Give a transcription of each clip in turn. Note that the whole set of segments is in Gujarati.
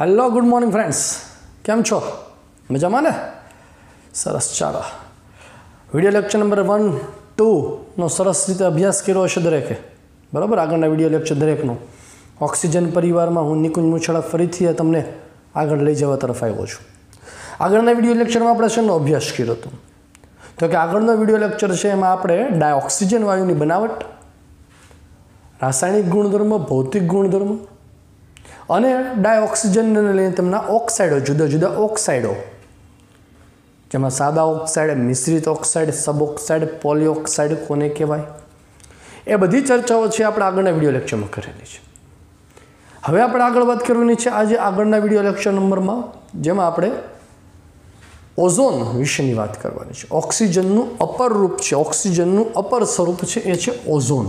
હેલો ગુડ મોર્નિંગ ફ્રેન્ડ્સ કેમ છો? મજામાં ને? સરસ, ચાલો. વીડિયો લેક્ચર નંબર વન ટુનો સરસ રીતે અભ્યાસ કર્યો હશે દરેકે. બરાબર? આગળના વીડિયો લેક્ચર દરેકનો. ઓક્સિજન પરિવારમાં હું નિકુંજ મુછડા ફરીથી તમને આગળ લઈ જવા તરફ આવ્યો છું. આગળના વીડિયો લેક્ચરમાં આપણે શેનો અભ્યાસ કર્યો હતો? તો કે આગળનો વીડિયો લેક્ચર છે એમાં આપણે ડાયોક્સિજન વાયુની બનાવટ, રાસાયણિક ગુણધર્મ, ભૌતિક ગુણધર્મ અને ડાયોક્સિજનને લઈને તેમના ઓક્સાઇડો, જુદા જુદા ઓક્સાઇડો, જેમાં સાદા ઓક્સાઇડ, મિશ્રિત ઓક્સાઇડ સબ ઓક્સાઇડ પોલી કોને કહેવાય? એ બધી ચર્ચાઓ છે આપણે આગળના વીડિયો લેક્ચરમાં કરેલી છે. હવે આપણે આગળ વાત કરવાની છે આજે આગળના વીડિયો લેક્ચર નંબરમાં, જેમાં આપણે ઓઝોન વિશેની વાત કરવાની છે. ઓક્સિજનનું અપર રૂપ છે, ઓક્સિજનનું અપર સ્વરૂપ છે, એ છે ઓઝોન.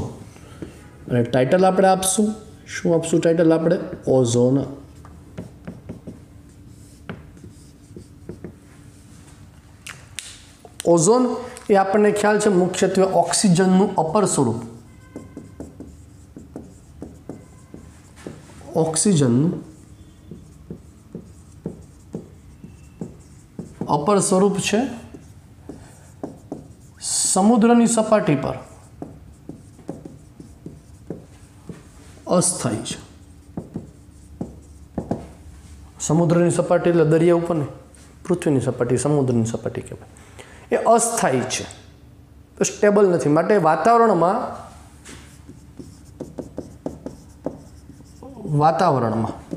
અને ટાઇટલ આપણે આપશું. શું આપશું ટાઇટલ આપણે? ઓઝોન ઓઝોન એ આપણને ખ્યાલ છે મુખ્યત્વે ઓક્સિજનનું અપર સ્વરૂપ. ઓક્સિજનનું અપર સ્વરૂપ છે સમુદ્રની સપાટી પર. અસ્થાયી છે. સમુદ્રની સપાટી એટલે દરિયા ઉપર ને પૃથ્વીની સપાટી, સમુદ્રની સપાટી કહેવાય. એ અસ્થાયી છે. સ્ટેબલ નથી. માટે વાતાવરણમાં વાતાવરણમાં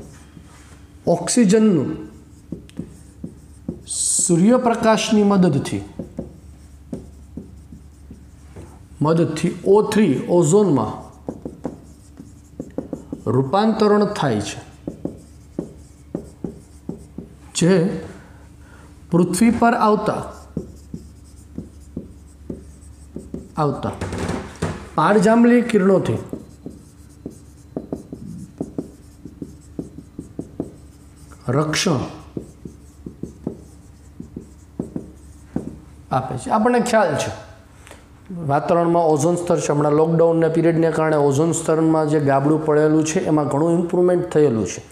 ઓક્સિજનનું સૂર્યપ્રકાશની મદદથી મદદથી ઓ થ્રી ઓઝોનમાં રૂપાંતરણ થાય છે. જે પૃથ્વી પર આવતા આવતા પારજાંબલી કિરણોથી રક્ષણ આપે છે. આપણને ખ્યાલ છે. વાતાવરણમાં ઓઝોન સ્તર છે. હમણાં લોકડાઉનના પીરિયડને કારણે ઓઝોન સ્તરમાં જે ગાબડું પડેલું છે, એમાં ઘણું ઇમ્પ્રુવમેન્ટ થયેલું છે.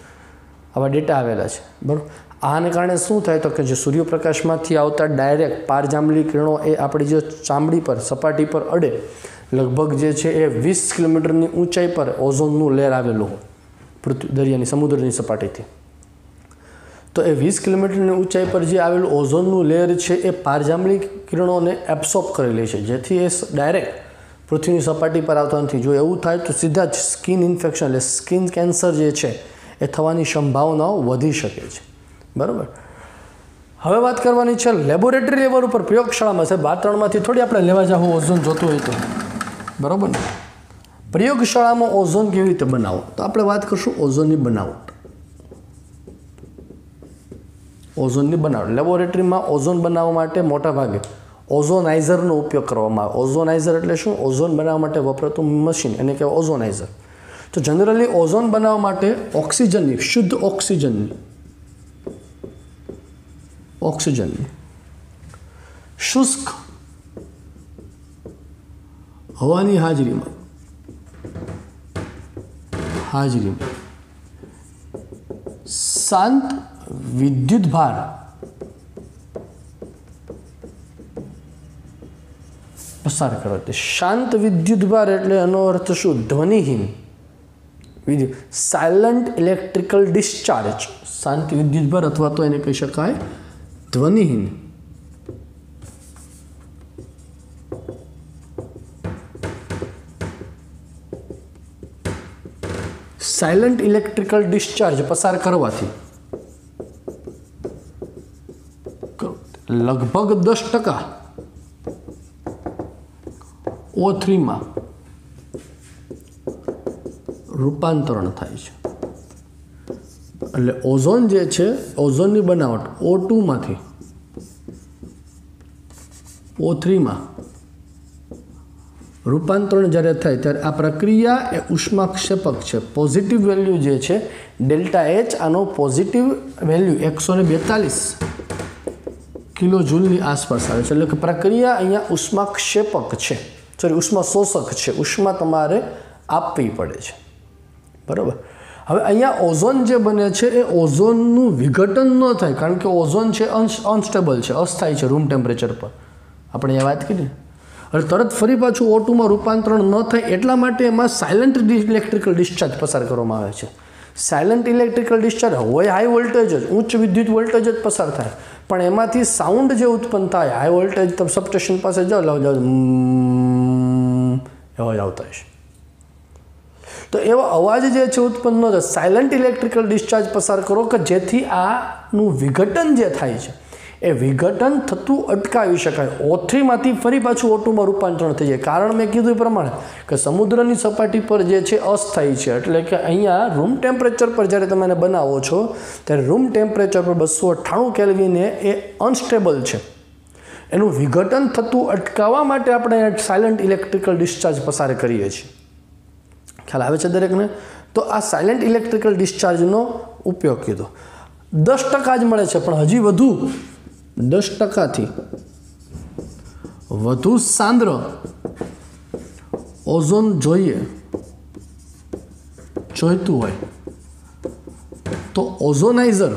આવા ડેટા આવેલા છે. બરાબર? આને કારણે શું થાય તો કે જે સૂર્યપ્રકાશમાંથી આવતા ડાયરેક્ટ પારજાંબલી કિરણો એ આપણી જે ચામડી પર, સપાટી પર અડે. લગભગ જે છે એ વીસ કિલોમીટરની ઊંચાઈ પર ઓઝોનનું લેર આવેલું હોય. પૃથ્વી દરિયાની, સમુદ્રની સપાટીથી. તો એ વીસ કિલોમીટરની ઊંચાઈ પર જે આવેલું ઓઝોનનું લેયર છે, એ પારજામણી કિરણોને એબ્સોર્બ કરી લે છે. જેથી એ ડાયરેક્ટ પૃથ્વીની સપાટી પર આવતા નથી. જો એવું થાય તો સીધા જ સ્કિન ઇન્ફેક્શન એટલે સ્કિન કેન્સર જે છે, એ થવાની સંભાવનાઓ વધી શકે છે. બરાબર? હવે વાત કરવાની છે લેબોરેટરી લેવલ ઉપર પ્રયોગશાળામાં. છે વાતાવરણમાંથી થોડી આપણે લેવા જાવ ઓઝોન જોતું હોય તો. બરાબર ને? પ્રયોગશાળામાં ઓઝોન કેવી રીતે બનાવો? તો આપણે વાત કરશું ઓઝોનની બનાવટ ઓઝોનની બનાવટ લેબોરેટરીમાં ઓઝોન બનાવવા માટે મોટા ભાગે ઓઝોનાઇઝરનો ઉપયોગ કરવામાં આવે. ઓઝોનાઇઝર એટલે શું? ઓઝોન બનાવવા માટે વપરાતું મશીન, એને કહેવાય ઓઝોનાઇઝર. તો જનરલી ઓઝોન બનાવવા માટે ઓક્સિજનની, શુદ્ધ ઓક્સિજનની ઓક્સિજનની શુષ્ક હવાની હાજરીમાં હાજરીમાં, શાંત વિદ્યુત ભાર પસાર કરો તે શાંત વિદ્યુત ભાર એટલે એનો અર્થ શું? ધ્વનિહીન. વિદ્યુત સાયલન્ટ ઇલેક્ટ્રિકલ ડિસ્ચાર્જ શાંત વિદ્યુત ભાર અથવા તો એને કહી શકાય ધ્વનિહીન. સાયલન્ટ ઇલેક્ટ્રિકલ ડિસ્ચાર્જ પસાર કરવાથી. લગભગ દસ ટકા. ઓ થ્રીમાં રૂપાંતરણ થાય છે. એટલે ઓઝોન જે છે, ઓઝોનની બનાવટ ઓ ટુમાંથી ઓ થ્રીમાં રૂપાંતરણ જ્યારે થાય ત્યારે આ પ્રક્રિયા એ ઉષ્માક્ષેપક છે. પોઝિટિવ વેલ્યુ જે છે, ડેલ્ટા એચ આનો પોઝિટિવ વેલ્યુ એકસો ને બેતાલીસ. કિલો જૂલની આસપાસ આવે છે. એટલે કે પ્રક્રિયા અહીંયા ઉષ્મા ક્ષેપક છે. સોરી ઉષ્મા શોષક છે. ઉષ્મા તમારે આપવી પડે છે. બરાબર? હવે અહીંયા ઓઝોન જે બને છે એ ઓઝોનનું વિઘટન ન થાય, કારણ કે ઓઝોન છે અનસ્ટેબલ છે, અસ્થાયી છે રૂમ ટેમ્પરેચર પર. આપણે અહીંયા વાત કરી. હવે તરત ફરી પાછું ઓટુમાં રૂપાંતરણ ન થાય એટલા માટે એમાં સાયલન્ટ ઇલેક્ટ્રિકલ ડિસ્ચાર્જ પસાર કરવામાં આવે છે. સાયલન્ટ ઇલેક્ટ્રિકલ ડિસ્ચાર્જ હોય હાઈ વોલ્ટેજ જ, ઉચ્ચ વિદ્યુત વોલ્ટેજ જ પસાર થાય. પણ એમાંથી સાઉન્ડ જે ઉત્પન્ન થાય હાઈ વોલ્ટેજ તમે સબસ્ટેશન પાસે જાઓ, લાવ, જાઓ એવો જ આવતા હશે. તો એવો અવાજ જે છે ઉત્પન્ન ન થાય સાયલન્ટ ઇલેક્ટ્રિકલ ડિસ્ચાર્જ પસાર કરો કે જેથી આનું વિઘટન જે થાય છે એ વિઘટન થતું અટકાવી શકાય. ઓથ્રીમાંથી ફરી પાછું ઓટુમાં રૂપાંતરણ થઈ જાય. કારણ મેં કીધું એ પ્રમાણે કે સમુદ્રની સપાટી પર જે છે અસ્થાયી છે. એટલે કે અહીંયા રૂમ ટેમ્પરેચર પર જ્યારે તમે એને બનાવો છો, ત્યારે રૂમ ટેમ્પરેચર પર બસો અઠ્ઠાણું કેલ્વિને એ અનસ્ટેબલ છે. એનું વિઘટન થતું અટકાવવા માટે આપણે સાયલન્ટ ઇલેક્ટ્રિકલ ડિસ્ચાર્જ પસાર કરીએ છીએ. ખ્યાલ આવે છે દરેકને? તો આ સાયલન્ટ ઇલેક્ટ્રિકલ ડિસ્ચાર્જનો ઉપયોગ કીધો. દસ ટકા જ મળે છે, પણ હજી વધુ દસ ટકાથી. વધુ સાંદ્ર ઓઝોન જોઈએ જોઈતું હોય, તો ઓઝોનાઇઝર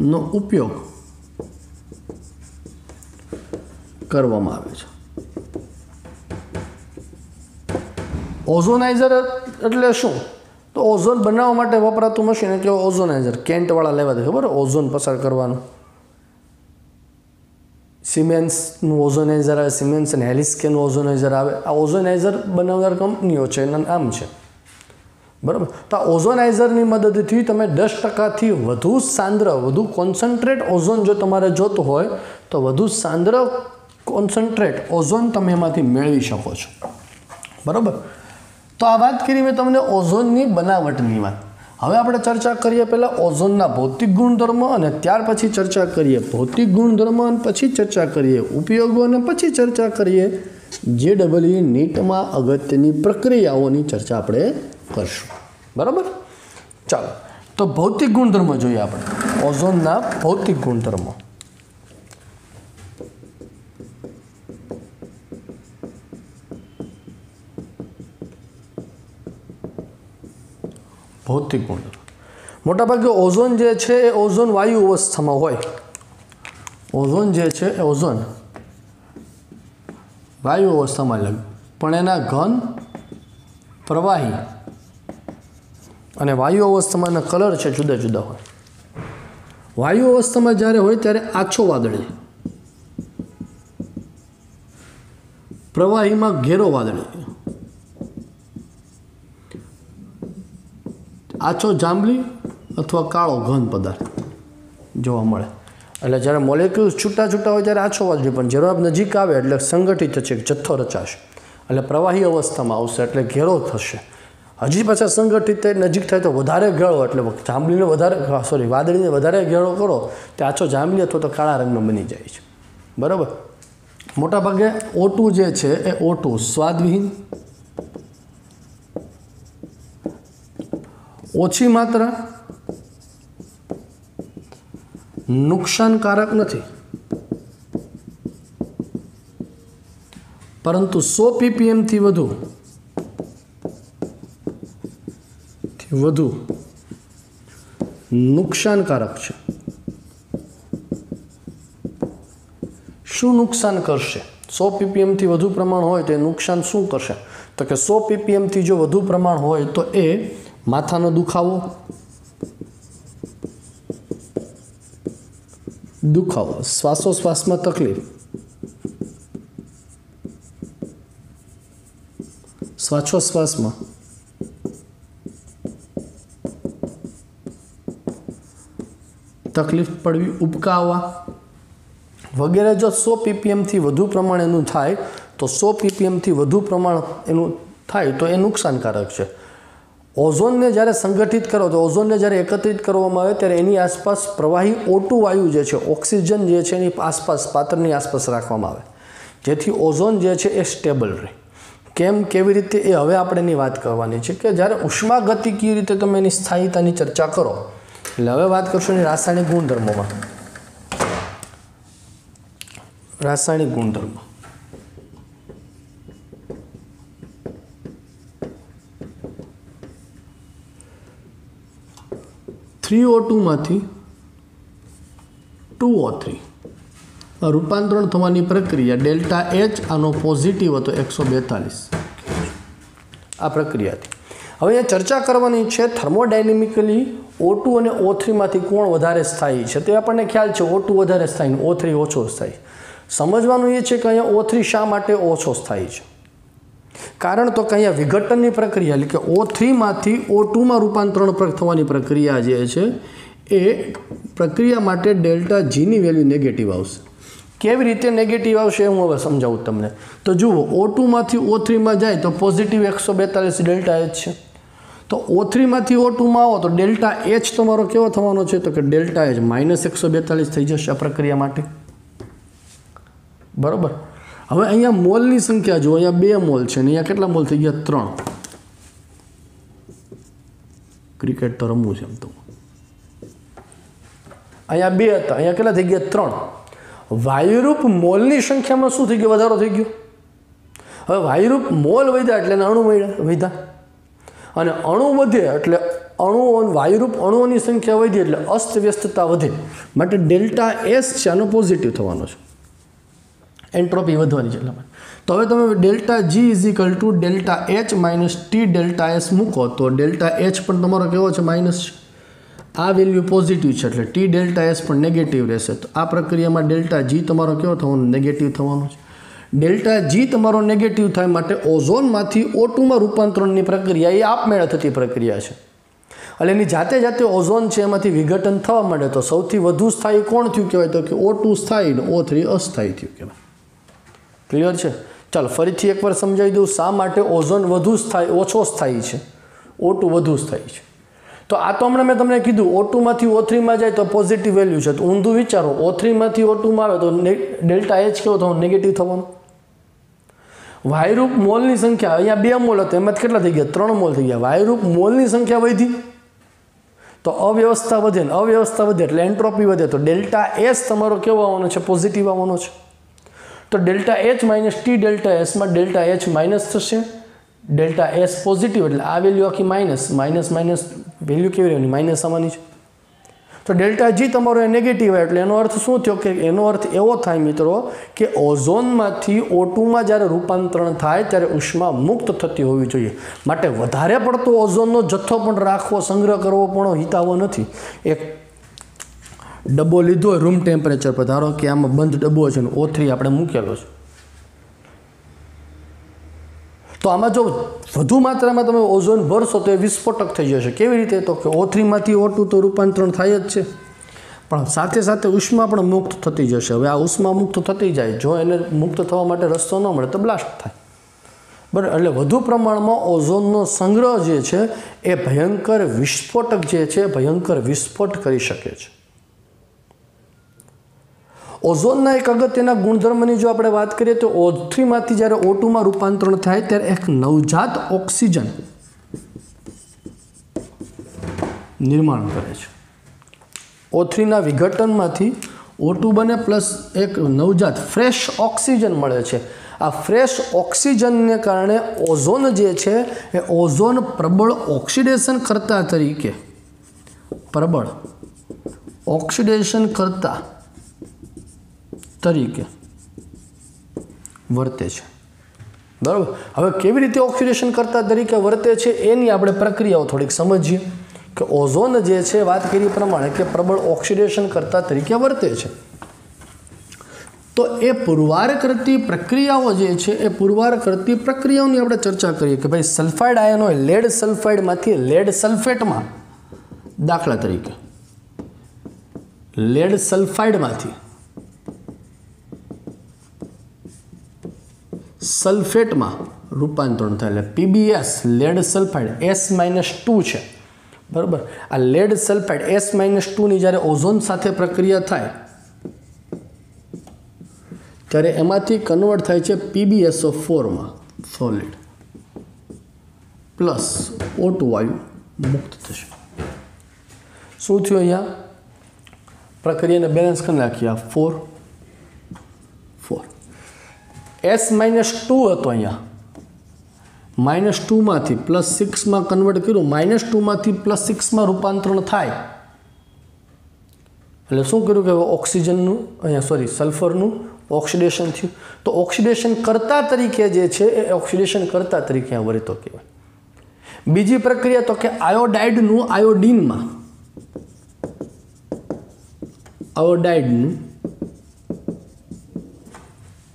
નો ઉપયોગ કરવામાં આવે છે. ઓઝોનાઇઝર એટલે શું? તો ઓઝોન બનાવવા માટે વપરાતું મશીન એટલે ઓઝોનાઇઝર, કેન્ટવાળા લેવા દે, ખબર? ઓઝોન પસાર કરવાનું. સિમેન્સનું ઓઝોનાઇઝર આવે, સિમેન્સ અને હેલિસ્કેનું ઓઝોનાઇઝર આવે. આ ઓઝોનાઇઝર બનાવનાર કંપનીઓ છે, એના નામ છે. બરાબર? તો આ ઓઝોનાઇઝરની મદદથી તમે દસ ટકાથી વધુ સાંદ્ર, વધુ કોન્સન્ટ્રેટ ઓઝોન જો તમારે જોતું હોય, તો વધુ સાંદ્ર કોન્સન્ટ્રેટ ઓઝોન તમે એમાંથી મેળવી શકો છો. બરાબર? તો આ વાત કરી મેં તમને ઓઝોનની બનાવટની વાત. હવે આપણે ચર્ચા કરીએ પહેલાં ઓઝોનના ભૌતિક ગુણધર્મ અને ત્યાર પછી ચર્ચા કરીએ ભૌતિક ગુણધર્મ અને પછી ચર્ચા કરીએ ઉપયોગો અને પછી ચર્ચા કરીએ. જે ડબલઈ નીટમાં અગત્યની પ્રક્રિયાઓની ચર્ચા આપણે કરશું. બરાબર? ચાલો. તો ભૌતિક ગુણધર્મ જોઈએ આપણે. ઓઝોનના ભૌતિક ગુણધર્મો. ભૌતિક ગુણધર્મ. મોટાભાગે ઓઝોન જે છે એ ઓઝોન વાયુ અવસ્થામાં હોય. ઓઝોન જે છે એ ઓઝોન વાયુ અવસ્થામાં લગ પણ એના ઘન પ્રવાહી અને વાયુ અવસ્થામાં એના કલર છે જુદા જુદા હોય. વાયુ અવસ્થામાં જ્યારે હોય ત્યારે આછો વાદળી. પ્રવાહીમાં ઘેરો વાદળી. આછો જાંબલી અથવા કાળો ઘન પદાર્થ જોવા મળે. એટલે જ્યારે મોલેક્યુલ્સ છૂટા છૂટા હોય ત્યારે આછો વાદળી પણ જ્યારે નજીક આવે એટલે સંગઠિત થશે જથ્થો રચાશે. એટલે પ્રવાહી અવસ્થામાં આવશે એટલે ઘેરો થશે. હજી પાછા સંગઠિત નજીક થાય તો વધારે ઘેળો એટલે જાંબલીને વધારે સોરી વાદળીને વધારે ઘેળો કરો, તે આછો જાંબલી અથવા તો કાળા રંગનો બની જાય છે. બરાબર? મોટાભાગે ઓટું જે છે એ ઓટું સ્વાદવિહીન ઓછી માત્રા નુકસાનકારક નથી. પરંતુ સો પીપીએમથી વધુ વધુ નુકસાનકારક છે. શું નુકસાન કરશે? સો પીપીએમથી વધુ પ્રમાણ હોય તો એ નુકસાન શું કરશે? તો કે સો પીપીએમથી જો વધુ પ્રમાણ હોય તો એ માથાનો દુખાવો? દુખાવો, શ્વાસોશ્વાસમાં તકલીફ. શ્વાસોશ્વાસમાં. તકલીફ પડવી ઉબકાવા વગેરે. જો સો પીપીએમથી વધુ પ્રમાણ એનું થાય, તો સો પીપીએમથી વધુ પ્રમાણ એનું થાય, તો એ નુકસાનકારક છે. ઓઝોનને જ્યારે સંગઠિત કરો, તો ઓઝોનને જ્યારે એકત્રિત કરવામાં આવે, ત્યારે એની આસપાસ પ્રવાહી ઓટુ વાયુ જે છે, ઓક્સિજન જે છે, એની આસપાસ પાત્રની આસપાસ રાખવામાં આવે. જેથી ઓઝોન જે છે, એ સ્ટેબલ રહે. કેમ, કેવી રીતે, એ હવે આપણે એની વાત કરવાની છે કે જ્યારે ઉષ્માગતિકીય રીતે તમે એની સ્થાયીતાની ચર્ચા કરો, એટલે હવે વાત કરશું એની રાસાયણિક ગુણધર્મોમાં. રાસાયણિક ગુણધર્મ. થ્રી ઓ ટુમાંથી ટુ ઓ થ્રી. રૂપાંતરણ થવાની પ્રક્રિયા ડેલ્ટા એચ આનો પોઝિટિવ હતો એકસો બેતાલીસ. આ પ્રક્રિયાથી. હવે અહીંયા ચર્ચા કરવાની છે થર્મોડાયનેમિકલી ઓ ટુ અને ઓ થ્રીમાંથી કોણ વધારે સ્થાયી છે તે આપણને ખ્યાલ છે ઓ ટુ વધારે સ્થાયી ઓ થ્રી ઓછો સ્થાયી. સમજવાનું એ છે કે અહીંયા ઓ થ્રી શા માટે ઓછો સ્થાયી છે? કારણ તો કે અહીંયા વિઘટનની પ્રક્રિયા, એટલે કે ઓ થ્રીમાંથી ઓ ટુમાં રૂપાંતરણ થવાની પ્રક્રિયા જે છે, એ પ્રક્રિયા માટે ડેલ્ટા જીની વેલ્યુ નેગેટિવ આવશે. કેવી રીતે નેગેટિવ આવશે હું હવે સમજાવું તમને. તો જુઓ ઓ ટુમાંથી ઓ થ્રીમાં જાય તો પોઝિટિવ એકસો બેતાલીસ ડેલ્ટા એચ છે. તો ઓ થ્રીમાંથી ઓ ટુમાં આવો તો ડેલ્ટા એચ તમારો કેવો થવાનો છે? તો કે ડેલ્ટા એચ માઇનસ એકસો બેતાલીસ થઈ જશે આ પ્રક્રિયા માટે. બરાબર? હવે અહીંયા મોલની સંખ્યા જુઓ, અહીંયા બે મોલ છે અને અહીંયા કેટલા મોલ થઈ ગયા? ત્રણ. ક્રિકેટ તો રમવું છે એમ તો. અહીંયા બે હતા, અહીંયા કેટલા થઈ ગયા? ત્રણ. વાયુરૂપ મોલની સંખ્યામાં શું થઈ ગયું? વધારો થઈ ગયો. હવે વાયુરૂપ મોલ વધ્યા એટલે અણુ મળ્યા, વધ્યા. અને અણુ વધે એટલે અણુઓ વાયુરૂપ અણુઓની સંખ્યા વધી એટલે અસ્તવ્યસ્તતા વધે. માટે ડેલ્ટા એસ છે, આનો પોઝિટિવ થવાનો છે. એન્ટ્રોપી વધવાની છે એટલે તો હવે તમે delta G is equal to delta H minus T delta S મૂકો, તો ડેલ્ટા એચ પણ તમારો કેવો છે? માઇનસ આ વેલ્યુ પોઝિટિવ છે એટલે ટી ડેલ્ટા એસ પણ નેગેટિવ રહેશે. તો આ પ્રક્રિયામાં ડેલ્ટા જી તમારો કેવો થવાનો? નેગેટિવ થવાનો છે. ડેલ્ટા જી તમારો નેગેટિવ થાય માટે ઓઝોનમાંથી ઓટુમાં રૂપાંતરણની પ્રક્રિયા એ આપમેળે થતી પ્રક્રિયા છે. એટલે એની જાતે જાતે ઓઝોન છે એમાંથી વિઘટન થવા માંડે, તો સૌથી વધુ સ્થાયી કોણ થયું કહેવાય? તો કે ઓ ટુ સ્થાયી ને ઓ થ્રી અસ્થાયી થયું કહેવાય. ક્લિયર છે? ચાલો, ફરીથી એકવાર સમજાવી દઉં, શા માટે ઓઝોન વધુ સ્થાયી, ઓછો સ્થાયી છે? ઓ ટુ વધુ સ્થાયી છે. તો આ તો હમણાં મેં તમને કીધું ઓ ટુમાંથી ઓ થ્રીમાં જાય તો પોઝિટિવ વેલ્યુ છે. તો ઊંધું વિચારો ઓ થ્રીમાંથી ઓ ટુમાં આવે તો ડેલ્ટા એચ કેવો થવાનો? નેગેટિવ થવાનો. વાયરૂપ મોલની સંખ્યા, અહીંયા બે મોલ હતા એમાં કેટલા થઈ ગયા? ત્રણ મોલ થઈ ગયા. વાયરૂપ મોલની સંખ્યા વધી. તો અવ્યવસ્થા વધે ને અવ્યવસ્થા વધે એટલે એન્ટ્રોપી વધે. તો ડેલ્ટા એસ તમારો કેવો આવવાનો છે? પોઝિટિવ આવવાનો છે. તો delta H minus T delta એસમાં delta H minus થશે. ડેલ્ટા એસ પોઝિટિવ એટલે આ વેલ્યુ આખી માઇનસ માઇનસ માઇનસ વેલ્યુ કેવી રહેવાની માઇનસ આવવાની છે. તો ડેલ્ટા જી તમારો એ નેગેટિવ એટલે એનો અર્થ શું થયો કે એનો અર્થ એવો થાય મિત્રો કે ઓઝોનમાંથી ઓટુમાં જ્યારે રૂપાંતરણ થાય ત્યારે ઉષ્મા મુક્ત થતી હોવી જોઈએ. માટે વધારે પડતો ઓઝોનનો જથ્થો પણ રાખવો, સંગ્રહ કરવો પણ હિતાવો નથી. એક ડબ્બો લીધો હોય રૂમ ટેમ્પરેચર પર, ધારો કે આમાં બંધ ડબ્બો છે ને, ઓ થ્રી આપણે મૂકેલો છે. તો આમાં જો વધુ માત્રામાં તમે ઓઝોન ભરશો તો એ વિસ્ફોટક થઈ જશે. કેવી રીતે? તો કે ઓ થ્રીમાંથી ઓ ટુ તો રૂપાંતરણ થાય જ છે. પણ સાથે સાથે ઉષ્મા પણ મુક્ત થતી જશે. હવે આ ઉષ્મા મુક્ત થતી જાય. જો એને મુક્ત થવા માટે રસ્તો ન મળે તો બ્લાસ્ટ થાય. બરાબર? એટલે વધુ પ્રમાણમાં ઓઝોનનો સંગ્રહ જે છે, એ ભયંકર વિસ્ફોટક જે છે, ભયંકર વિસ્ફોટ કરી શકે છે. ઓઝોનના એક અગત્યના ગુણધર્મની જો આપણે વાત કરીએ તો ઓ થ્રીમાંથી જ્યારે ઓ ટુમાં રૂપાંતરણ થાય ત્યારે એક નવજાત ઓક્સિજન નિર્માણ કરે છે. ઓ થ્રીના વિઘટનમાંથી ઓ ટુ બને પ્લસ એક નવજાત ફ્રેશ ઓક્સિજન મળે છે. આ ફ્રેશ ઓક્સિજનને કારણે ઓઝોન જે છે એ ઓઝોન પ્રબળ ઓક્સિડેશન કરતા તરીકે પ્રબળ ઓક્સિડેશન કરતા તરીકે વર્તે છે. બરાબર? હવે કેવી રીતે ઓક્સિડેશન કરતા તરીકે વર્તે છે એની આપણે પ્રક્રિયાઓ થોડીક સમજીએ કે ઓઝોન જે છે વાત કરી પ્રમાણે કે પ્રબળ ઓક્સિડેશન કરતા તરીકે વર્તે છે. તો એ પુરવાર કરતી પ્રક્રિયાઓ જે છે એ પુરવાર કરતી પ્રક્રિયાઓની આપણે ચર્ચા કરીએ કે ભાઈ સલ્ફાઇડ આયન હોય લેડ સલ્ફાઇડમાંથી લેડ સલ્ફેટમાં દાખલા તરીકે. લેડ સલ્ફાઇડમાંથી સલ્ફેટમાં રૂપાંતરણ થાય એટલે P B S lead sulphide S minus two છે. બરાબર? આ લેડ સલ્ફાઇડ એસ માઇનસ ટુની જ્યારે ઓઝોન સાથે પ્રક્રિયા થાય, ત્યારે એમાંથી કન્વર્ટ થાય છે પીબીએસઓ ફોરમાં સોલિડ પ્લસ ઓ ટુ વાયુ મુક્ત થશે. શું થયું અહીંયા? પ્રક્રિયાને બેલેન્સ કરી નાખીએ આ ફોર એસ માઇનસ ટુ હતો અહીંયા. માઇનસ ટુમાંથી પ્લસ સિક્સમાં કન્વર્ટ કર્યું. માઇનસ ટુમાંથી પ્લસ સિક્સમાં રૂપાંતરણ થાય. એટલે શું કર્યું કે ઓક્સિજનનું, અહીંયા સોરી સલ્ફરનું ઓક્સિડેશન થયું. તો ઓક્સિડેશન કરતા તરીકે જે છે એ ઓક્સિડેશન કરતા તરીકે અહીંયા વરિતો કહેવાય. બીજી પ્રક્રિયા તો કે આયોડાઇડનું આયોડીનમાં. આયોડાઇડનું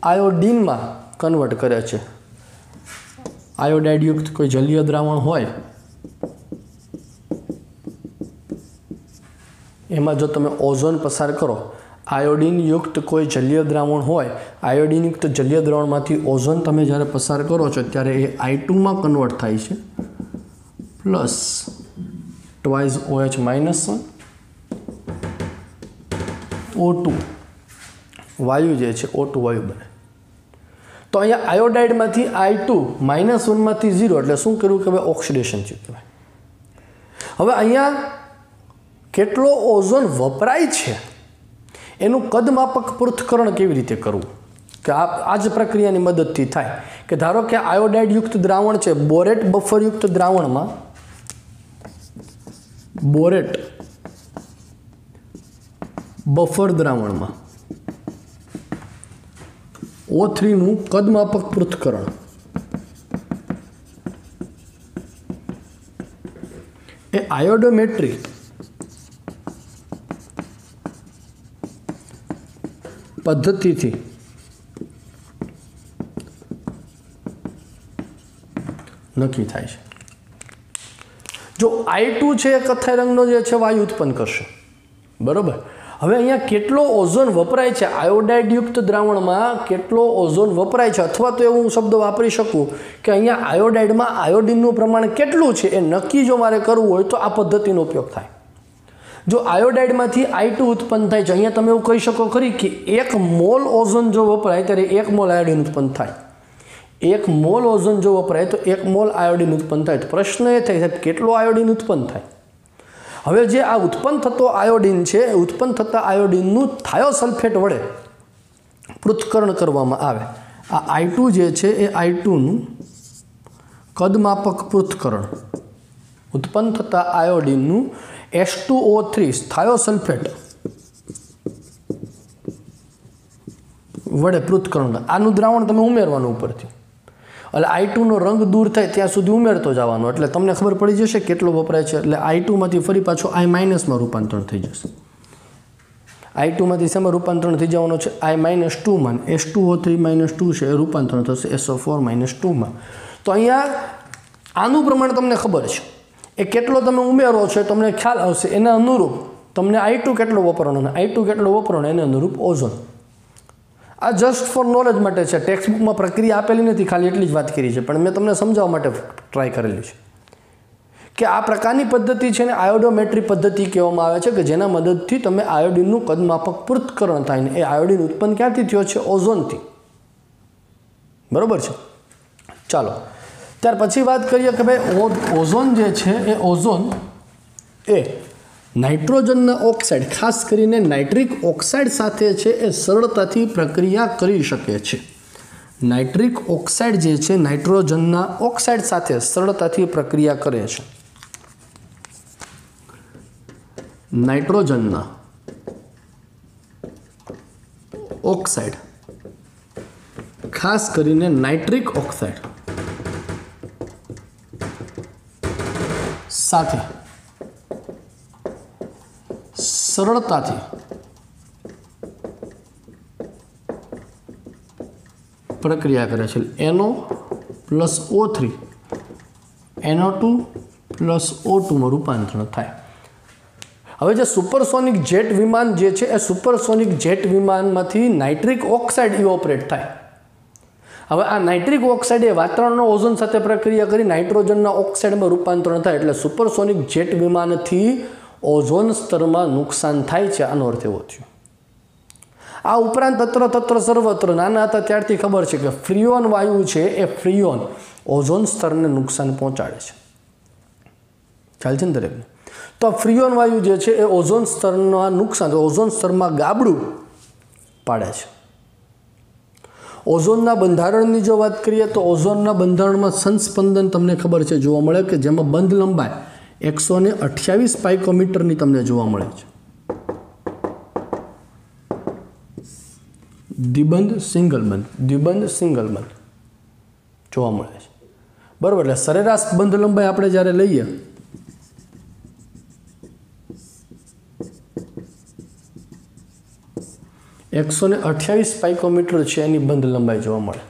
આયોડીનમાં કન્વર્ટ કરે છે. આયોડાઇડયુક્ત કોઈ જલીય દ્રાવણ હોય, એમાં જો તમે ઓઝોન પસાર કરો, આયોડિનયુક્ત કોઈ જલીય દ્રાવણ હોય, આયોડિનયુક્ત જલીય દ્રાવણમાંથી ઓઝોન તમે જ્યારે પસાર કરો છો, ત્યારે એ આઈ ટુમાં કન્વર્ટ થાય છે. Plus twice OH minus one, O two વાયુ જે છે ઓ ટુ વાયુ બને. તો અહીંયા આયોડાઇડમાંથી આઈ ટુ માઇનસ વનમાંથી ઝીરો એટલે શું કર્યું કે ભાઈ ઓક્સિડેશન થયું કહેવાય. હવે અહીંયા કેટલો ઓઝોન વપરાય છે? એનું કદમાપક પૃથ્થકરણ કેવી રીતે કરવું? કે આ આ જ પ્રક્રિયાની મદદથી થાય. કે ધારો કે આયોડાઇડયુક્ત દ્રાવણ છે, બોરેટ બફરયુક્ત દ્રાવણમાં બોરેટ બફર દ્રાવણમાં ઓ થ્રીનું કદમાપક પૃથ્થકરણ એ આયોડોમેટ્રી પદ્ધતિથી નક્કી થાય છે જો આઈ ટુ છે એ કથ્થાઈ રંગનો જે છે વાયુ ઉત્પન્ન કરશે. બરોબર? હવે અહીંયા કેટલો ઓઝોન વપરાય છે? આયોડાઇડયુક્ત દ્રાવણમાં કેટલો ઓઝોન વપરાય છે? અથવા તો એવું હું શબ્દ વાપરી શકું કે અહીંયા આયોડાઇડમાં આયોડિનનું પ્રમાણ કેટલું છે એ નક્કી જો મારે કરવું હોય તો આ પદ્ધતિનો ઉપયોગ થાય. જો આયોડાઇડમાંથી આઈ ટુ ઉત્પન્ન થાય છે, અહીંયા તમે એવું કહી શકો ખરી કે એક મોલ ઓઝોન જો વપરાય ત્યારે એક મોલ આયોડિન ઉત્પન્ન થાય. એક મોલ ઓઝોન જો વપરાય તો એક મોલ આયોડિન ઉત્પન્ન થાય. તો પ્રશ્ન એ થાય સાહેબ, કેટલો આયોડિન ઉત્પન્ન થાય? હવે જે આ ઉત્પન્ન થતો આયોડિન છે, એ ઉત્પન્ન થતા આયોડિનનું થાયોસલ્ફેટ વડે પૃથ્થકરણ કરવામાં આવે. આ આઈ જે છે, એ આઈ ટુનું કદમાપક પૃથ્થકરણ. ઉત્પન્ન થતા આયોડિનનું S two O three thiosulphate વડે પૃથ્થકરણ. આનું દ્રાવણ તમે ઉમેરવાનું ઉપરથી. એટલે આઈ ટુનો રંગ દૂર થાય ત્યાં સુધી ઉમેરતો જવાનો. એટલે તમને ખબર પડી જશે કેટલો વપરાય છે. એટલે આઈ ટુમાંથી ફરી પાછો આઈ માઇનસમાં રૂપાંતરણ થઈ જશે. આઈ ટુમાંથી શેમાં રૂપાંતરણ થઈ જવાનું છે? I minus ટુમાં S two O three minus two છે, એ રૂપાંતરણ થશે. એસ ઓ ફોર માઇનસ ટુમાં તો અહીંયા આનું પ્રમાણ તમને ખબર છે. એ કેટલો તમે ઉમેરો છો તમને ખ્યાલ આવશે. એના અનુરૂપ તમને આઈ ટુ કેટલો વપરાણો અને આઈ ટુ કેટલો વપરાણો, એને અનુરૂપ ઓઝોન. આ જસ્ટ ફોર નોલેજ માટે છે. ટેક્સ્ટ બુકમાં પ્રક્રિયા આપેલી નથી, ખાલી એટલી જ વાત કરી છે. પણ મેં તમને સમજાવવા માટે ટ્રાય કરેલી છે. કે આ પ્રકારની પદ્ધતિ છે ને આયોડોમેટ્રી પદ્ધતિ કહેવામાં આવે છે કે જેના મદદથી તમે આયોડિનનું કદમાપક પૃથ્થકરણ થાય ને એ આયોડિન ઉત્પન્ન ક્યાંથી થયો છે? ઓઝોનથી. બરાબર છે? ચાલો. ત્યાર પછી વાત કરીએ કે ભાઈ ઓઝોન જે છે એ ઓઝોન એ નાઇટ્રોજનના ઓક્સાઇડ, ખાસ કરીને નાઇટ્રિક ઓક્સાઇડ સાથે છે એ સરળતાથી પ્રક્રિયા કરી શકે છે. નાઇટ્રિક ઓક્સાઇડ જે છે, નાઇટ્રોજનના ઓક્સાઇડ સાથે સરળતાથી પ્રક્રિયા કરે છે. નાઇટ્રોજનના ઓક્સાઇડ, ખાસ કરીને નાઇટ્રિક ઓક્સાઇડ સાથે સરળતાથી. પ્રક્રિયા કરે છે. એનો plus O three. N O two plus O ટુમાં રૂપાંતરણ થાય. હવે જે સુપરસોનિક જેટ વિમાન જે છે, એ સુપરસોનિક જેટ વિમાનમાંથી નાઇટ્રિક ઓક્સાઇડ ઇવોપરેટ થાય. હવે આ નાઇટ્રિક ઓક્સાઇડ એ વાતાવરણનો ઓઝોન સાથે પ્રક્રિયા કરી નાઇટ્રોજનના ઓક્સાઇડમાં રૂપાંતરણ થાય એટલે સુપરસોનિક જેટ વિમાનથી ઓઝોન સ્તરમાં નુકસાન થાય છે, આનો અર્થ એવો થયો. આ ઉપરાંત તત્ર તત્ર સર્વત્ર, નાના હતા ત્યારથી ખબર છે કે ફ્રીઓન વાયુ છે, એ ફ્રીઓન ઓઝોન સ્તરને નુકસાન પહોંચાડે છે. ખ્યાલ છે ને દરેકને? તો ફ્રીઓન વાયુ જે છે, એ ઓઝોન સ્તરના નુકસાન, ઓઝોન સ્તરમાં ગાબડું પાડે છે. ઓઝોનના બંધારણની જો વાત કરીએ તો ઓઝોનના બંધારણમાં સંસ્પંદન તમને ખબર છે, જોવા મળે કે જેમાં બંધ લંબાઈ એકસો ને અઠ્યાવીસ પાઇકોમીટરની તમને જોવા મળે છે. દ્વિબંધ સિંગલ બંધ દ્વિબંધ સિંગલ બંધ જોવા મળે છે. બરાબર, એટલે સરેરાશ બંધ લંબાઈ આપણે જ્યારે લઈએ, એકસો ને અઠ્યાવીસ પાઇકોમીટર છે એની બંધ લંબાઈ જોવા મળે.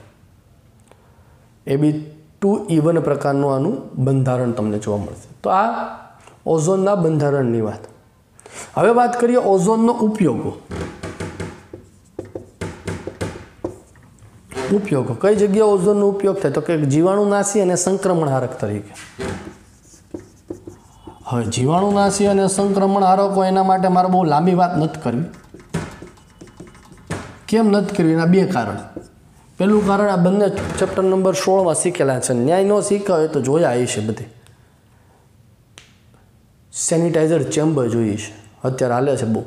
એ બી ટુ ઇવન પ્રકારનું આનું બંધારણ તમને જોવા મળશે. તો આ ઓઝોનના બંધારણની વાત. હવે વાત કરીએ ઓઝોનનો ઉપયોગો. ઉપયોગો. કઈ જગ્યાએ ઓઝોનનો ઉપયોગ થાય? તો કે જીવાણુનાશી અને સંક્રમણહારક તરીકે. હવે જીવાણુનાશી અને સંક્રમણહારકો એના માટે મારે બહુ લાંબી વાત નથી કરવી. કેમ નથી કરવી? એના બે કારણ. પહેલું કારણ આ બંને ચેપ્ટર નંબર સોળમાં શીખેલા છે. ન્યાય ન શીખ્યા હોય તો જોયા આવી છે બધી. સેનિટાઈઝર ચેમ્બર જોઈએ છે. અત્યારે હાલે છે બહુ.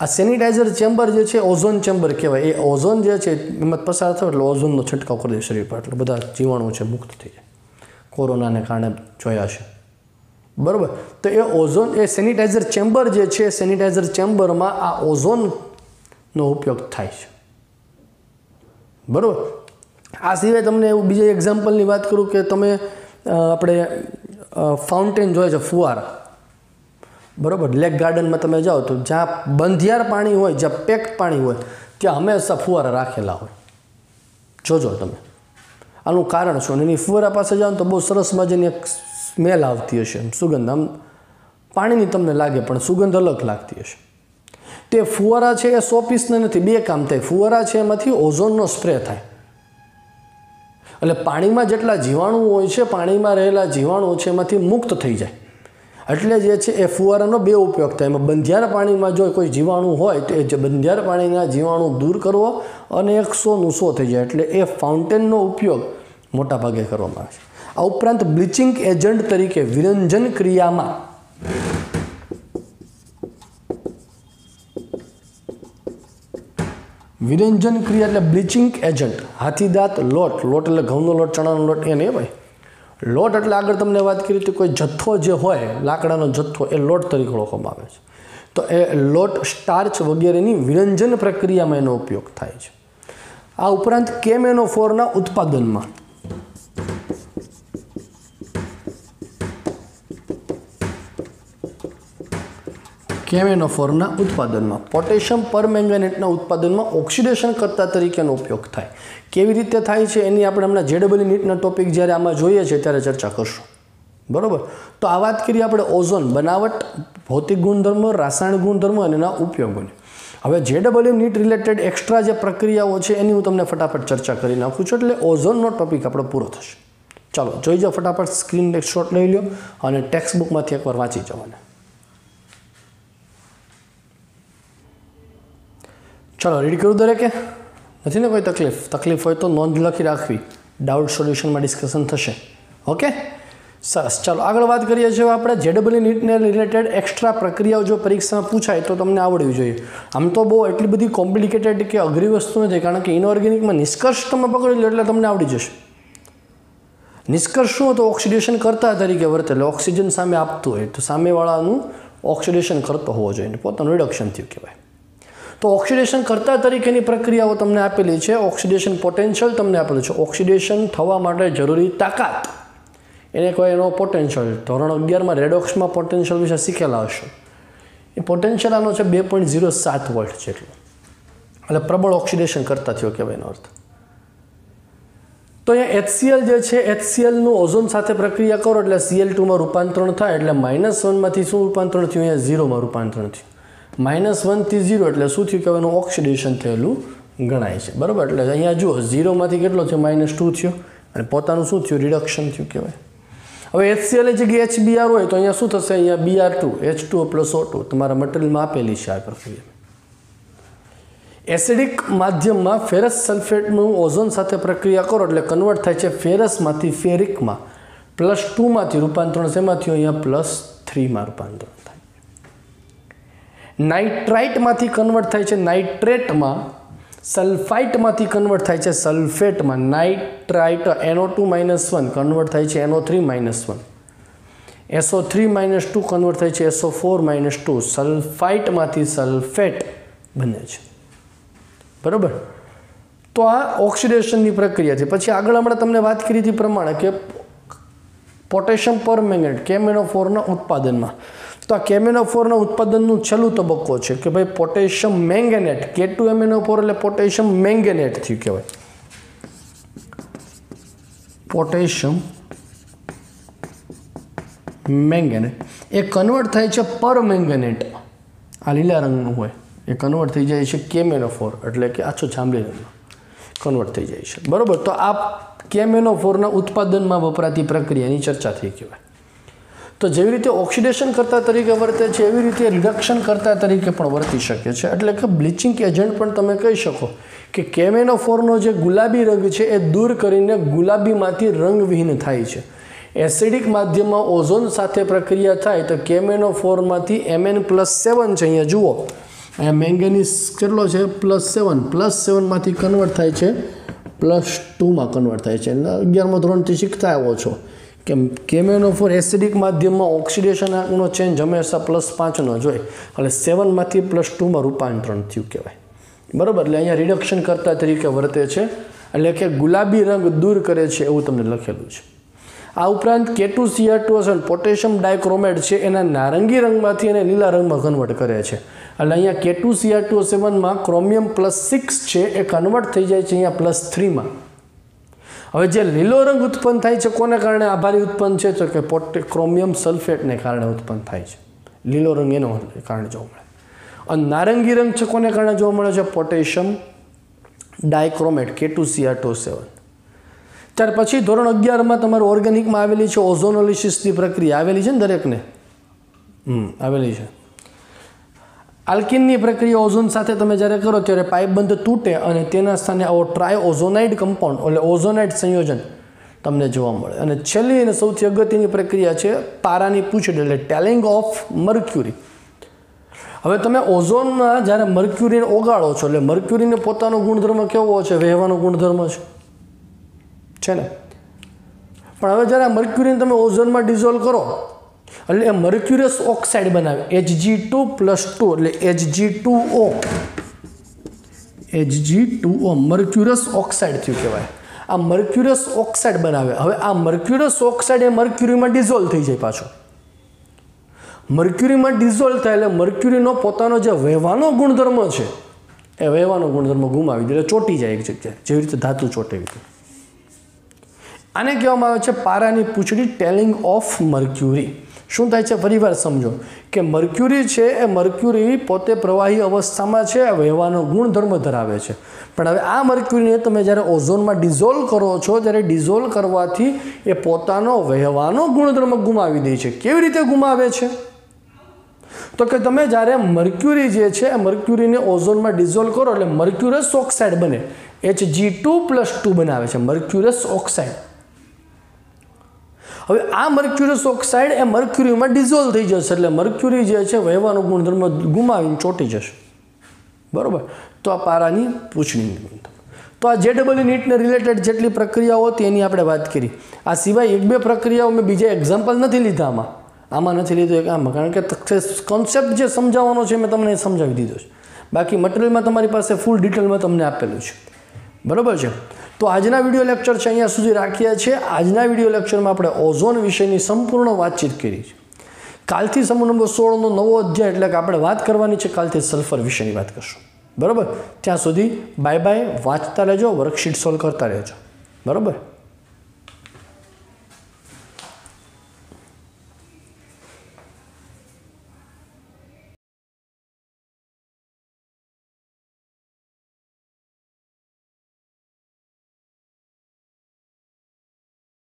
આ સેનિટાઈઝર ચેમ્બર જે છે, ઓઝોન ચેમ્બર કહેવાય. એ ઓઝોન જે છે, એમાં પસાર થયો એટલે ઓઝોનનો છંટકાવ કરી દે શરીર પર. એટલે બધા જીવાણુ છે મુક્ત થઈ જાય. કોરોનાને કારણે જોયા છે. બરાબર? તો એ ઓઝોન, એ સેનિટાઈઝર ચેમ્બર જે છે સેનિટાઈઝર ચેમ્બરમાં આ ઓઝોનનો ઉપયોગ થાય છે. બરાબર? આ સિવાય તમને એવું બીજા એક્ઝામ્પલની વાત કરું કે તમે આપણે ફાઉન્ટેન જોઈએ છે, ફુવારા. બરાબર લેક ગાર્ડનમાં તમે જાઓ તો જ્યાં બંધિયાર પાણી હોય, જ્યાં પેક પાણી હોય, ત્યાં હંમેશા ફુવારા રાખેલા હોય. જોજો તમે. આનું કારણ શું? એની ફુવારા પાસે જાઓ તો બહુ સરસ મજાની એક સ્મેલ આવતી હશે. સુગંધ, આમ પાણીની તમને લાગે, પણ સુગંધ અલગ લાગતી હશે. તે ફુવારા છે એ સો પીસને નથી, બે કામ થાય. ફુવારા છે એમાંથી ઓઝોનનો સ્પ્રે થાય. એટલે પાણીમાં જેટલા જીવાણુઓ હોય છે, પાણીમાં રહેલા જીવાણુઓ છે એમાંથી મુક્ત થઈ જાય. એટલે જે છે, એ ફુવારાનો બે ઉપયોગ થાય. એમાં બંધિયાર પાણીમાં જો કોઈ જીવાણુ હોય, તો એ જે બંધિયાર પાણીના જીવાણુ દૂર કરવો અને એક સોનું સો થઈ જાય. એટલે એ ફાઉન્ટેનનો ઉપયોગ મોટા ભાગે કરવામાં આવે છે. આ ઉપરાંત બ્લીચિંગ એજન્ટ તરીકે વિરંજન ક્રિયામાં વિરંજન ક્રિયા એટલે બ્લીચિંગ એજન્ટ. હાથી દાંત, લોટ. લોટ એટલે ઘઉંનો લોટ, ચણાનો લોટ, એ નહીં ભાઈ. લોટ એટલે આગળ તમને વાત કરી હતી કોઈ જથ્થો જે હોય, લાકડાનો જથ્થો, એ લોટ તરીકે ઓળખવામાં આવે છે. તો એ લોટ સ્ટાર્ચ વગેરેની વિરંજન પ્રક્રિયામાં એનો ઉપયોગ થાય છે. આ ઉપરાંત કેમેનો ફોરના ઉત્પાદનમાં? કેમેનોફોરના ઉત્પાદનમાં. પોટેશિયમ પરમેંગેનેટના ઉત્પાદનમાં ઓક્સિડેશન કરતા તરીકેનો ઉપયોગ થાય. કેવી રીતે થાય છે એની આપણે હમણાં જેડબલી નીટના ટોપિક જ્યારે આમાં જોઈએ છે ત્યારે ચર્ચા કરશું. બરાબર? તો આ વાત કરીએ આપણે ઓઝોન, બનાવટ, ભૌતિક ગુણધર્મો, રાસાયણિક ગુણધર્મો અને એના ઉપયોગોની. હવે જેડબલ્યુ નીટ રિલેટેડ એક્સ્ટ્રા જે પ્રક્રિયાઓ છે એની હું તમને ફટાફટ ચર્ચા કરી નાખું છું એટલે ઓઝોનનો ટોપિક આપણો પૂરો થશે. ચાલો, જોઈ જાઓ ફટાફટ સ્ક્રીન શોટ લઈ લો અને ટેક્સ્ટ બુકમાંથી એકવાર વાંચી જવાને. ચાલો રીડ કરું દરેકે? નથી ને કોઈ તકલીફ? તકલીફ હોય તો નોંધ લખી રાખવી. ડાઉટ સોલ્યુશનમાં ડિસ્કશન થશે. ઓકે સરસ. ચાલો, આગળ વાત કરીએ છીએ આપણે જેડબલી નીટને રિલેટેડ એક્સ્ટ્રા પ્રક્રિયાઓ જો પરીક્ષામાં પૂછાય તો તમને આવડવી જોઈએ. આમ તો બહુ એટલી બધી કોમ્પ્લિકેટેડ કે અઘરી વસ્તુ નથી, કારણ કે ઇનઓર્ગેનિકમાં નિષ્કર્ષ તમે પકડી લો એટલે તમને આવડી જશે. નિષ્કર્ષ શું તો ઓક્સિડેશન કરતા તરીકે વર્તે, એટલે ઓક્સિજન સામે આપતું હોય, તો સામેવાળાનું ઓક્સિડેશન કરતો હોવો જોઈએ. પોતાનું રિડક્શન થયું કહેવાય. તો ઓક્સિડેશન કરતા તરીકેની પ્રક્રિયાઓ તમને આપેલી છે. ઓક્સિડેશન પોટેન્શિયલ તમને આપેલું છે. ઓક્સિડેશન થવા માટે જરૂરી તાકાત. એને કહેવાય એનો પોટેન્શિયલ. ધોરણ અગિયારમાં રેડોક્સમાં પોટેન્શિયલ વિશે શીખેલા હશો. એ પોટેન્શિયલ આનો છે બે પોઈન્ટ ઝીરો સાત વોલ્ટ જેટલો. એટલે પ્રબળ ઓક્સિડેશન કરતા થયો કહેવાય એનો અર્થ. તો અહીંયા એચસીએલ જે છે એચસીએલનું ઓઝોન સાથે પ્રક્રિયા કરો એટલે સીએલ ટુમાં રૂપાંતરણ થાય એટલે માઇનસ વનમાંથી શું રૂપાંતરણ થયું? અહીંયા ઝીરોમાં રૂપાંતરણ થયું. માઇનસ વનથી ઝીરો એટલે શું થયું કહેવાયનું ઓક્સિડેશન થયેલું ગણાય છે. બરાબર? એટલે અહીંયા જુઓ ઝીરોમાંથી કેટલો થયો? માઇનસ ટુ થયો. અને પોતાનું શું થયું? રિડક્શન થયું કહેવાય. હવે એચસીએલ જગ્યાએ એચબીઆર હોય તો અહીંયા શું થશે? અહીંયા BR two H two plus O two. તમારા મટીરિયલમાં આપેલી છે આ પ્રક્રિયા. એસિડિક માધ્યમમાં ફેરસ સલ્ફેટનું ઓઝોન સાથે પ્રક્રિયા કરો એટલે કન્વર્ટ થાય છે ફેરસમાંથી ફેરિકમાં. પ્લસ ટુમાંથી રૂપાંતરણ શેમાં થયું? અહીંયા પ્લસ થ્રીમાં રૂપાંતરણ. નાઇટ્રાઇટમાંથી કન્વર્ટ થાય છે નાઇટ્રેટમાં, સલ્ફાઇટમાંથી કન્વર્ટ થાય છે સલ્ફેટમાં. Nitrite N O two minus one convert થાય છે NO three minus one. SO three minus two convert થાય છે એસો ફોર માઇનસ ટુ. સલ્ફાઇટમાંથી સલ્ફેટ બને છે. બરાબર? તો આ ઓક્સિડેશનની પ્રક્રિયા છે. પછી આગળ હમણાં તમને વાત કરી હતી પ્રમાણે કે પોટેશિયમ પર મેંગેટ કેમેનોફોરના ઉત્પાદનમાં? તો આ કેમેનોફોરના ઉત્પાદનનું છેલ્લું તબક્કો છે કે ભાઈ પોટેશિયમ મેંગેનેટ કે ટુ એમેનોફોર એટલે પોટેશિયમ મેંગેનેટ થયું કહેવાય. પોટેશિયમ મેંગેનેટ. એ કન્વર્ટ થાય છે પર મેંગેનેટ આ લીલા રંગનું હોય. એ કન્વર્ટ થઈ જાય છે કેમેનોફોર એટલે કે આછો જાંબલી રંગનો. કન્વર્ટ થઈ જાય છે. બરાબર? તો આ કેમેનોફોરના ઉત્પાદનમાં વપરાતી પ્રક્રિયાની ચર્ચા થઈ કહેવાય. તો જેવી રીતે ઓક્સિડેશન કરતા તરીકે વર્તે છે, એવી રીતે રિડક્શન કરતા તરીકે પણ વર્તી શકે છે. એટલે કે બ્લીચિંગ એજન્ટ પણ તમે કહી શકો કે કેમેનોફોરનો જે ગુલાબી રંગ છે, એ દૂર કરીને ગુલાબીમાંથી રંગવિહીન થાય છે. એસિડિક માધ્યમમાં ઓઝોન સાથે પ્રક્રિયા થાય તો કેમેનોફોરમાંથી એમએન પ્લસ સેવન છે અહીંયા જુઓ. અહીંયા મેંગેનીસ કેટલો છે? પ્લસ સેવન પ્લસ સેવનમાંથી કન્વર્ટ થાય છે. પ્લસ ટુમાં કન્વર્ટ થાય છે. એટલે અગિયારમાં ધોરણથી શીખતા આવો છો. કે કેમેનોફોર એસિડિક માધ્યમમાં ઓક્સિડેશન આંકનો ચેન્જ હંમેશા પ્લસ પાંચનો જોઈએ એટલે સેવનમાંથી પ્લસ ટુમાં રૂપાંતરણ થયું કહેવાય. બરાબર? એટલે અહીંયા રિડક્શન કરતા તરીકે વર્તે છે. એટલે કે ગુલાબી રંગ દૂર કરે છે એવું તમને લખેલું છે. આ ઉપરાંત કેટુ અને પોટેશિયમ ડાયક્રોમેટ છે એના નારંગી રંગમાંથી એને લીલા રંગમાં કન્વર્ટ કરે છે. એટલે અહીંયા કેટુ સિયાટો સેવનમાં ક્રોમિયમ પ્લસ સિક્સ છે એ કન્વર્ટ થઈ જાય છે અહીંયા પ્લસ થ્રીમાં હવે જે લીલો રંગ ઉત્પન્ન થાય છે, કોને કારણે આભારી ઉત્પન્ન છે? તો કે પોટે, ક્રોમિયમ સલ્ફેટને કારણે ઉત્પન્ન થાય છે. લીલો રંગ એનો કારણે જોવા મળે. અને નારંગી રંગ છે, કોને કારણે જોવા મળે છે? Potassium dichromate K two two seven ત્યાર પછી ધોરણ અગિયારમાં તમારું ઓર્ગેનિકમાં આવેલી છે, ઓઝોનોલિસિસની પ્રક્રિયા. આવેલી છે ને દરેકને? હમ, આવેલી છે. આલ્કિનની પ્રક્રિયા ઓઝોન સાથે તમે જ્યારે કરો ત્યારે પાઇપબંધ તૂટે અને તેના સ્થાને આવો ટ્રાય ઓઝોનાઇડ કમ્પાઉન્ડ એટલે ઓઝોનાઇડ સંયોજન તમને જોવા મળે. અને છેલ્લી અને સૌથી અગત્યની પ્રક્રિયા છે પારાની પૂંછડી એટલે ટેલિંગ ઓફ મર્ક્યુરી. હવે તમે ઓઝોનમાં જ્યારે મર્ક્યુરીને ઓગાળો છો એટલે મર્ક્યુરીને પોતાનો ગુણધર્મ કેવો છે? વહેવાનો ગુણધર્મ છે. છે ને? પણ હવે જ્યારે મર્ક્યુરીને તમે ઓઝોનમાં ડિઝોલ્વ કરો એટલે એ મર્ક્યુરિયસ ઓક્સાઇડ બનાવે. H G two plus two એટલે HG two O HG two O mercurous oxide થયું કહેવાય. આ મર્ક્યુરસ ઓક્સાઇડ બનાવે. હવે આ મર્ક્યુરસ ઓક્સાઇડ એ મર્ક્યુરીમાં ડિઝોલ્વ થઈ જાય પાછો. મર્ક્યુરીમાં ડિઝોલ્વ થાય એટલે મર્ક્યુરીનો પોતાનો જે વહેવાનો ગુણધર્મ છે, એ વહેવાનો ગુણધર્મ ગુમાવી દે એટલે ચોટી જાય એક જગ્યાએ. જેવી રીતે ધાતુ ચોટે આને કહેવામાં આવે છે પારાની પૂંછડી ટેલિંગ ઓફ મર્ક્યુરી શું થાય છે? ફરીવાર સમજો કે મર્ક્યુરી છે એ મર્ક્યુરી પોતે પ્રવાહી અવસ્થામાં છે વહેવાનો ગુણધર્મ ધરાવે છે. પણ હવે આ મર્ક્યુરીને તમે જ્યારે ઓઝોનમાં ડિઝોલ્વ કરો છો, ત્યારે ડિઝોલ્વ કરવાથી એ પોતાનો વહેવાનો ગુણધર્મ ગુમાવી દે છે. કેવી રીતે ગુમાવે છે? તો કે તમે જ્યારે મર્ક્યુરી જે છે, એ મર્ક્યુરીને ઓઝોનમાં ડિઝોલ્વ કરો એટલે મર્ક્યુરસ ઓક્સાઇડ બને. H G two plus two બનાવે છે. Mercurous oxide. હવે આ મર્ક્યુરિયસ ઓક્સાઇડ એ મર્ક્યુરીમાં ડિઝોલ્વ થઈ જશે એટલે મર્ક્યુરી જે છે વહેવાનો ગુણધર્મ ગુમાવીને ચોંટી જશે. બરાબર? તો આ પારાની પૂછડી તો આ જે ડબલ નીટને રિલેટેડ જેટલી પ્રક્રિયાઓ હતી એની આપણે વાત કરી. આ સિવાય એક બે પ્રક્રિયાઓ મેં બીજા એક્ઝામ્પલ નથી લીધા આમાં. આમાં નથી લીધું એક આમાં, કારણ કે કોન્સેપ્ટ જે સમજાવવાનો છે મેં તમને સમજાવી દીધો છે. બાકી મટીરિયલમાં તમારી પાસે ફૂલ ડિટેલમાં તમને આપેલું છે. બરાબર છે? તો આજના વીડિયો લેક્ચર છે અહીંયા સુધી રાખ્યા છે આજના વીડિયો લેક્ચરમાં આપણે ઓઝોન વિષયની સંપૂર્ણ વાતચીત કરી છે. કાલથી સમૂહ નંબર સોળનો નવો અધ્યાય, એટલે કે આપણે વાત કરવાની છે કાલથી સલ્ફર વિષયની વાત કરશું. બરાબર? ત્યાં સુધી બાય બાય, વાંચતા રહેજો, વર્કશીટ સોલ્વ કરતા રહેજો. બરાબર?